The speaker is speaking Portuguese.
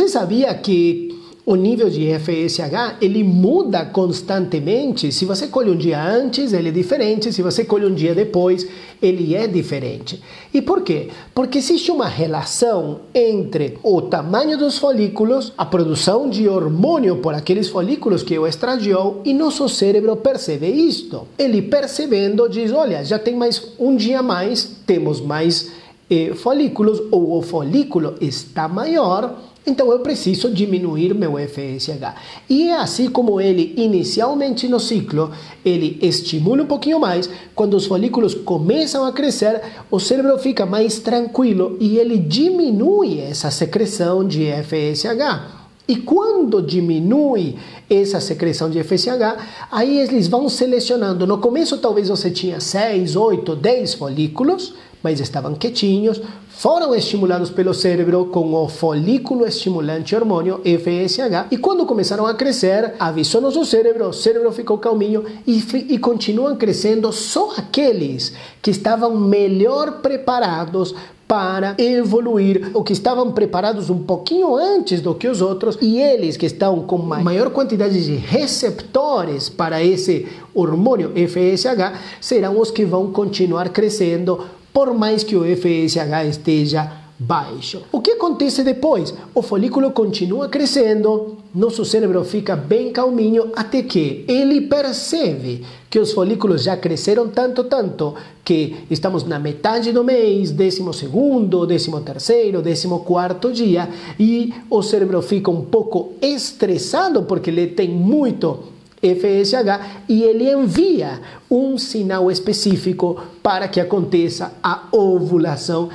Você sabia que o nível de FSH ele muda constantemente. Se você colhe um dia antes, ele é diferente. Se você colhe um dia depois, ele é diferente. E por quê? Porque existe uma relação entre o tamanho dos folículos, a produção de hormônio por aqueles folículos que o estradiou e nosso cérebro percebe isto. Ele percebendo diz: olha, já tem mais um dia mais, temos mais eh, folículos ou o folículo está maior então eu preciso diminuir meu FSH. E é assim como ele inicialmente no ciclo, ele estimula um pouquinho mais, quando os folículos começam a crescer, o cérebro fica mais tranquilo e ele diminui essa secreção de FSH. E quando diminui essa secreção de FSH, aí eles vão selecionando. No começo, talvez você tinha 6, 8, 10 folículos, mas estavam quietinhos, foram estimulados pelo cérebro com o folículo estimulante hormônio FSH e quando começaram a crescer, avisou nosso cérebro, o cérebro ficou calminho e, e continuam crescendo só aqueles que estavam melhor preparados para evoluir, ou que estavam preparados um pouquinho antes do que os outros, e eles que estão com maior quantidade de receptores para esse hormônio FSH serão os que vão continuar crescendo por mais que o FSH esteja baixo. O que acontece depois? O folículo continua crescendo, nosso cérebro fica bem calminho até que ele percebe que os folículos já cresceram tanto, tanto, que estamos na metade do mês, décimo segundo, décimo terceiro, décimo quarto dia, e o cérebro fica um pouco estressado porque ele tem muito FSH e ele envia um sinal específico para que aconteça a ovulação